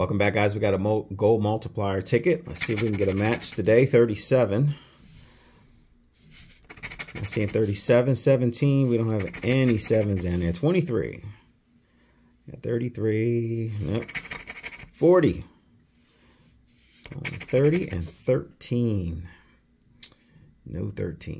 Welcome back, guys. We got a gold multiplier ticket. Let's see if we can get a match today. 37. I'm seeing 37, 17. We don't have any sevens in there. 23. 33. Nope. 40. Um, 30 and 13. No 13.